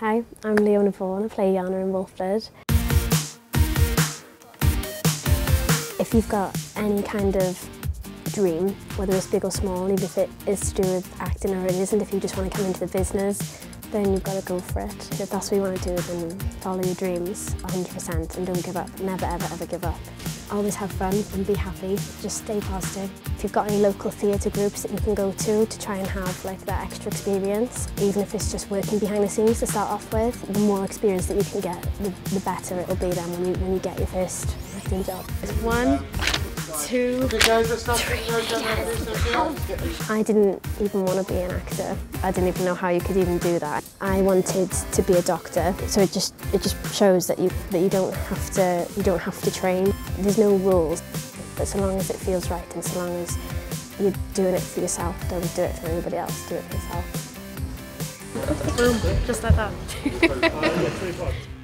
Hi, I'm Leona Vaughan, I play Jana in Wolfblood. If you've got any kind of dream, whether it's big or small, even if it is to do with acting or it isn't, if you just want to come into the business, then you've got to go for it. If that's what you want to do, then follow your dreams 100% and don't give up. Never, ever, ever give up. Always have fun and be happy. Just stay positive. If you've got any local theatre groups that you can go to to try and have like that extra experience, even if it's just working behind the scenes to start off with, the more experience that you can get, the, the better it'll be then when you, when you get your first acting job. One, two, three. I didn't even want to be an actor. I didn't even know how you could even do that. I wanted to be a doctor, so it just it just shows that you that you don't have to you don't have to train. There's no rules, but so long as it feels right and so long as you're doing it for yourself, don't do it for anybody else. Do it for yourself. boom, just like that.